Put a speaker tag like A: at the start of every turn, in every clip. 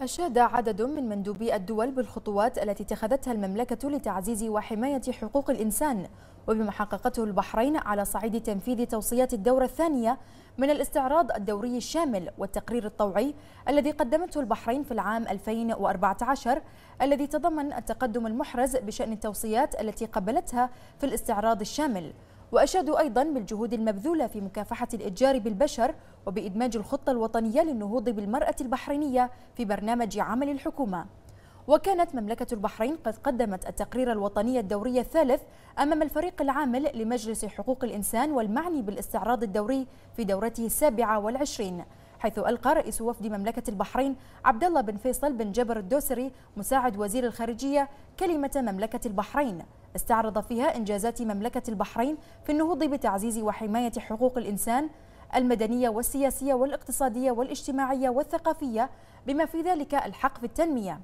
A: أشاد عدد من مندوبي الدول بالخطوات التي اتخذتها المملكة لتعزيز وحماية حقوق الإنسان وبما حققته البحرين على صعيد تنفيذ توصيات الدورة الثانية من الاستعراض الدوري الشامل والتقرير الطوعي الذي قدمته البحرين في العام 2014 الذي تضمن التقدم المحرز بشأن التوصيات التي قبلتها في الاستعراض الشامل. وأشادوا أيضا بالجهود المبذولة في مكافحة الإتجار بالبشر وبإدماج الخطة الوطنية للنهوض بالمرأة البحرينية في برنامج عمل الحكومة. وكانت مملكة البحرين قد قدمت التقرير الوطني الدوري الثالث أمام الفريق العامل لمجلس حقوق الإنسان والمعني بالاستعراض الدوري في دورته السابعة والعشرين حيث ألقى رئيس وفد مملكة البحرين عبد الله بن فيصل بن جبر الدوسري مساعد وزير الخارجية كلمة مملكة البحرين. استعرض فيها إنجازات مملكة البحرين في النهوض بتعزيز وحماية حقوق الإنسان المدنية والسياسية والاقتصادية والاجتماعية والثقافية بما في ذلك الحق في التنمية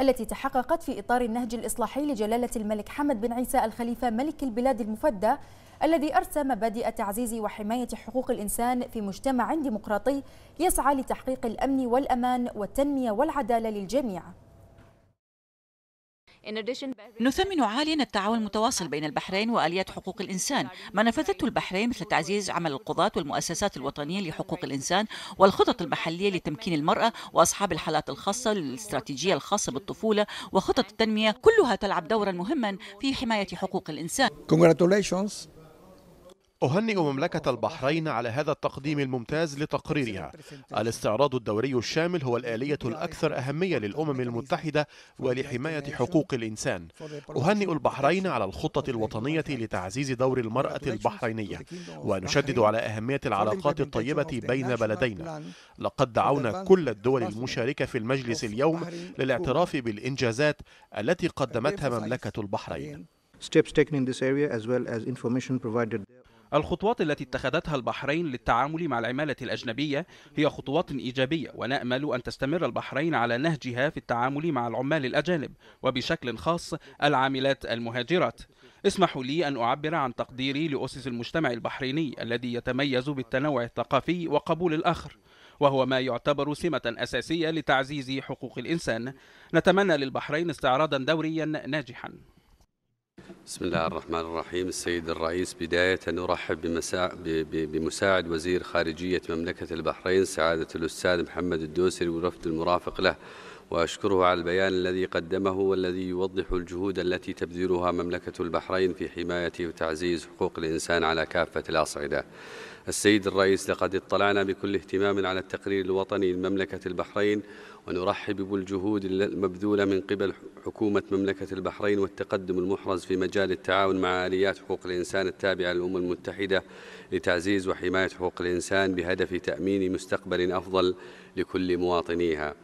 A: التي تحققت في إطار النهج الإصلاحي لجلالة الملك حمد بن عيسى الخليفة ملك البلاد المفدى الذي أرسى مبادئ تعزيز وحماية حقوق الإنسان في مجتمع ديمقراطي يسعى لتحقيق الأمن والأمان والتنمية والعدالة للجميع.
B: نثمن عاليا التعاون المتواصل بين البحرين وآليات حقوق الإنسان. ما نفذته البحرين مثل تعزيز عمل القضاة والمؤسسات الوطنية لحقوق الإنسان والخطط المحلية لتمكين المرأة وأصحاب الحالات الخاصة للاستراتيجية الخاصة بالطفولة وخطط التنمية كلها تلعب دورا مهما في حماية حقوق الإنسان.
C: Congratulations.
D: أهنئ مملكة البحرين على هذا التقديم الممتاز لتقريرها. الاستعراض الدوري الشامل هو الآلية الأكثر أهمية للأمم المتحدة ولحماية حقوق الإنسان. أهنئ البحرين على الخطة الوطنية لتعزيز دور المرأة البحرينية ونشدد على أهمية العلاقات الطيبة بين بلدينا. لقد دعونا كل الدول المشاركة في المجلس اليوم للاعتراف بالإنجازات التي قدمتها مملكة البحرين.
E: Steps taken in this area as well as information provided
F: الخطوات التي اتخذتها البحرين للتعامل مع العمالة الأجنبية هي خطوات إيجابية ونأمل أن تستمر البحرين على نهجها في التعامل مع العمال الأجانب وبشكل خاص العاملات المهاجرات. اسمحوا لي أن أعبر عن تقديري لأسس المجتمع البحريني الذي يتميز بالتنوع الثقافي وقبول الآخر وهو ما يعتبر سمة أساسية لتعزيز حقوق الإنسان. نتمنى للبحرين استعراضا دوريا ناجحا.
G: بسم الله الرحمن الرحيم. السيد الرئيس بداية نرحب بمسا... بمساعد وزير خارجية مملكة البحرين سعادة الأستاذ محمد الدوسري والوفد المرافق له. وأشكره على البيان الذي قدمه والذي يوضح الجهود التي تبذلها مملكة البحرين في حماية وتعزيز حقوق الإنسان على كافة الأصعدة. السيد الرئيس لقد اطلعنا بكل اهتمام على التقرير الوطني لمملكة البحرين ونرحب بالجهود المبذولة من قبل حكومة مملكة البحرين والتقدم المحرز في مجال التعاون مع آليات حقوق الإنسان التابعة للأمم المتحدة لتعزيز وحماية حقوق الإنسان بهدف تأمين مستقبل أفضل لكل مواطنيها.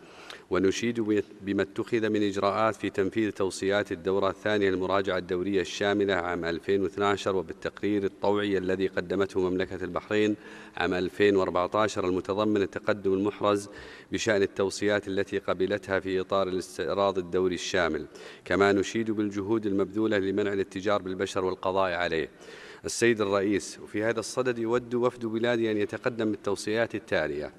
G: ونشيد بما اتخذ من إجراءات في تنفيذ توصيات الدورة الثانية المراجعة الدورية الشاملة عام 2012 وبالتقرير الطوعي الذي قدمته مملكة البحرين عام 2014 المتضمن التقدم المحرز بشأن التوصيات التي قبلتها في إطار الاستعراض الدوري الشامل. كما نشيد بالجهود المبذولة لمنع الاتجار بالبشر والقضاء عليه. السيد الرئيس وفي هذا الصدد يود وفد بلادي أن يتقدم بالتوصيات التالية.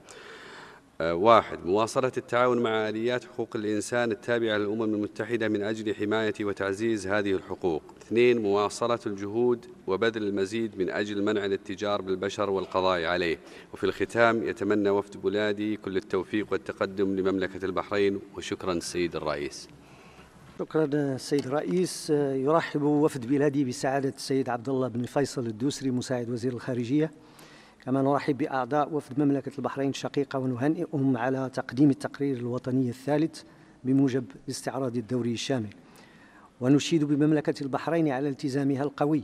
G: واحد مواصلة التعاون مع آليات حقوق الإنسان التابعة للأمم المتحدة من أجل حماية وتعزيز هذه الحقوق. اثنين مواصلة الجهود وبذل المزيد من أجل منع الاتجار بالبشر والقضاء عليه. وفي الختام يتمنى وفد بلادي كل التوفيق والتقدم لمملكة البحرين وشكرا السيد الرئيس.
H: شكرا السيد الرئيس. يرحب وفد بلادي بسعادة السيد عبد الله بن فيصل الدوسري مساعد وزير الخارجية. كما نرحب بأعضاء وفد مملكة البحرين الشقيقة ونهنئهم على تقديم التقرير الوطني الثالث بموجب الاستعراض الدوري الشامل. ونشيد بمملكة البحرين على التزامها القوي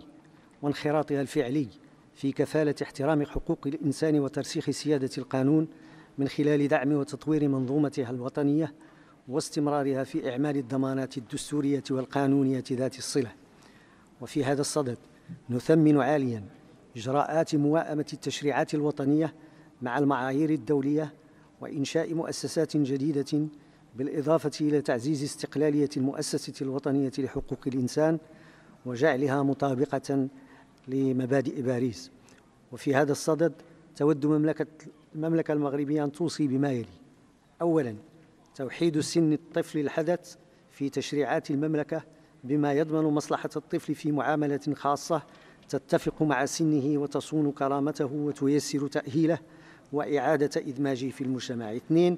H: وانخراطها الفعلي في كفالة احترام حقوق الإنسان وترسيخ سيادة القانون من خلال دعم وتطوير منظومتها الوطنية واستمرارها في إعمال الضمانات الدستورية والقانونية ذات الصلة. وفي هذا الصدد نثمن عاليا إجراءات موائمة التشريعات الوطنية مع المعايير الدولية وإنشاء مؤسسات جديدة بالإضافة إلى تعزيز استقلالية المؤسسة الوطنية لحقوق الإنسان وجعلها مطابقة لمبادئ باريس. وفي هذا الصدد تود مملكة المملكة المغربية أن توصي بما يلي. أولا توحيد سن الطفل الحدث في تشريعات المملكة بما يضمن مصلحة الطفل في معاملة خاصة تتفق مع سنه وتصون كرامته وتيسر تأهيله وإعادة إدماجه في المجتمع. اثنين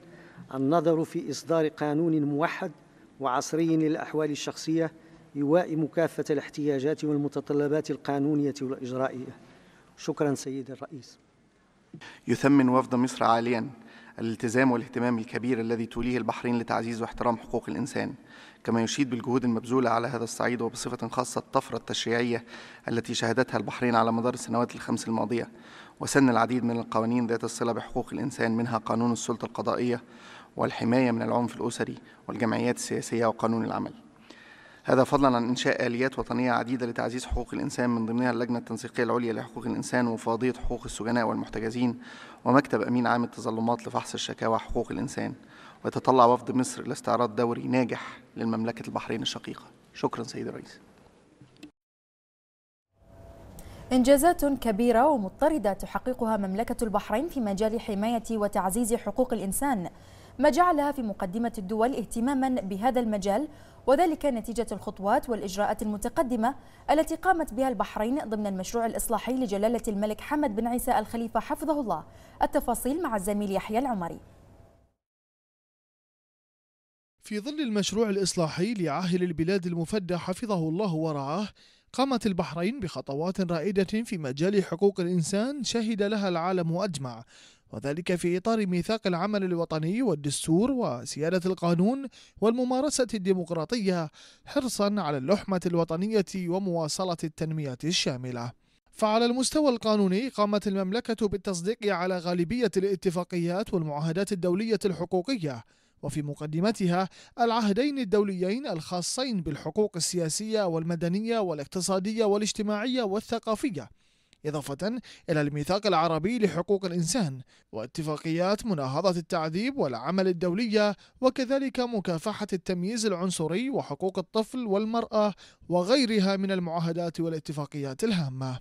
H: النظر في إصدار قانون موحد وعصري للأحوال الشخصية يوائم كافة الاحتياجات والمتطلبات القانونية والإجرائية. شكرا سيد الرئيس.
C: يثمن وفد مصر عاليا. الالتزام والاهتمام الكبير الذي توليه البحرين لتعزيز واحترام حقوق الإنسان كما يشيد بالجهود المبذولة على هذا الصعيد وبصفة خاصة الطفرة التشريعية التي شهدتها البحرين على مدار السنوات الخمس الماضية. وسن العديد من القوانين ذات الصلة بحقوق الإنسان منها قانون السلطة القضائية والحماية من العنف الأسري والجمعيات السياسية وقانون العمل. هذا فضلا عن إنشاء آليات وطنية عديدة لتعزيز حقوق الإنسان من ضمنها اللجنة التنسيقية العليا لحقوق الإنسان ومفوضية حقوق السجناء والمحتجزين ومكتب أمين عام التظلمات لفحص الشكاوى حقوق الإنسان. ويتطلع وفد مصر إلى استعراض دوري ناجح للمملكة البحرين الشقيقة. شكرا سيد الرئيس.
A: إنجازات كبيرة ومضطردة تحققها مملكة البحرين في مجال حماية وتعزيز حقوق الإنسان. ما جعلها في مقدمة الدول اهتماما بهذا المجال وذلك نتيجة الخطوات والإجراءات المتقدمة التي قامت بها البحرين ضمن المشروع الإصلاحي لجلالة الملك حمد بن عيسى الخليفة حفظه الله. التفاصيل مع الزميل يحيى العمري.
I: في ظل المشروع الإصلاحي لعاهل البلاد المفدى حفظه الله ورعاه قامت البحرين بخطوات رائدة في مجال حقوق الإنسان شهد لها العالم أجمع. وذلك في إطار ميثاق العمل الوطني والدستور وسيادة القانون والممارسة الديمقراطية حرصا على اللحمة الوطنية ومواصلة التنمية الشاملة. فعلى المستوى القانوني قامت المملكة بالتصديق على غالبية الاتفاقيات والمعاهدات الدولية الحقوقية وفي مقدمتها العهدين الدوليين الخاصين بالحقوق السياسية والمدنية والاقتصادية والاجتماعية والثقافية. إضافة إلى الميثاق العربي لحقوق الإنسان واتفاقيات مناهضة التعذيب والعمل الدولية وكذلك مكافحة التمييز العنصري وحقوق الطفل والمرأة وغيرها من المعاهدات والاتفاقيات الهامة.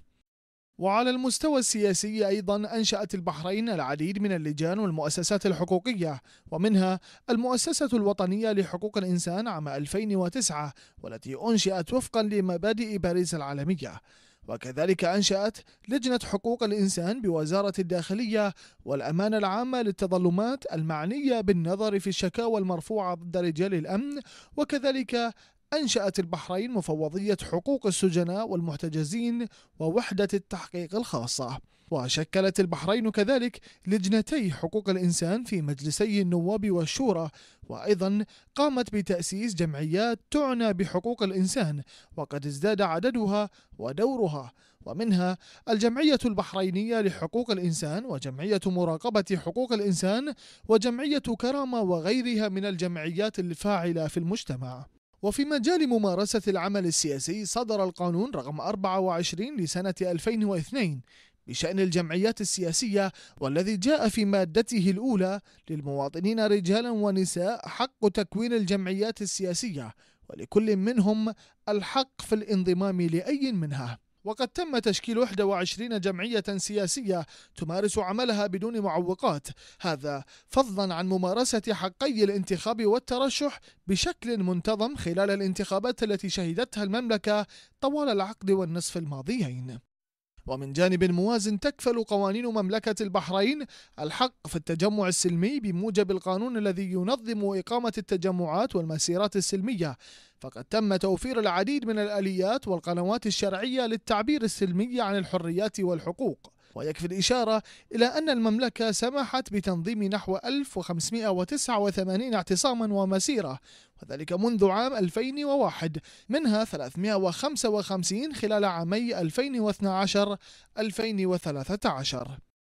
I: وعلى المستوى السياسي أيضا أنشأت البحرين العديد من اللجان والمؤسسات الحقوقية ومنها المؤسسة الوطنية لحقوق الإنسان عام 2009 والتي أنشئت وفقا لمبادئ باريس العالمية. وكذلك أنشأت لجنة حقوق الإنسان بوزارة الداخلية والأمانة العامة للتظلمات المعنية بالنظر في الشكاوى المرفوعة ضد رجال الأمن. وكذلك أنشأت البحرين مفوضية حقوق السجناء والمحتجزين ووحدة التحقيق الخاصة. وشكلت البحرين كذلك لجنتي حقوق الإنسان في مجلسي النواب والشورى. وأيضا قامت بتأسيس جمعيات تعنى بحقوق الإنسان وقد ازداد عددها ودورها. ومنها الجمعية البحرينية لحقوق الإنسان وجمعية مراقبة حقوق الإنسان وجمعية كرامة وغيرها من الجمعيات الفاعلة في المجتمع. وفي مجال ممارسة العمل السياسي صدر القانون رقم 24 لسنة 2002 بشأن الجمعيات السياسية والذي جاء في مادته الأولى للمواطنين رجالا ونساء حق تكوين الجمعيات السياسية ولكل منهم الحق في الانضمام لأي منها. وقد تم تشكيل 21 جمعية سياسية تمارس عملها بدون معوقات هذا فضلا عن ممارسة حقي الانتخاب والترشح بشكل منتظم خلال الانتخابات التي شهدتها المملكة طوال العقد والنصف الماضيين. ومن جانب موازن تكفل قوانين مملكة البحرين الحق في التجمع السلمي بموجب القانون الذي ينظم إقامة التجمعات والمسيرات السلمية. فقد تم توفير العديد من الآليات والقنوات الشرعية للتعبير السلمي عن الحريات والحقوق. ويكفي الإشارة إلى أن المملكة سمحت بتنظيم نحو 1589 اعتصاما ومسيرة وذلك منذ عام 2001 منها 355 خلال عامي 2012-2013